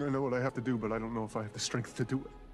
I know what I have to do, but I don't know if I have the strength to do it.